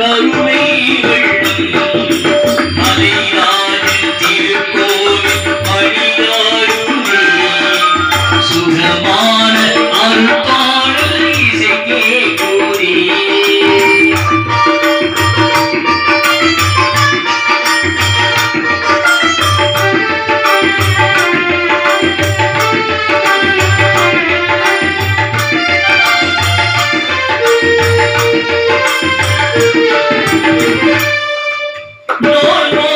假如每一个 No, no.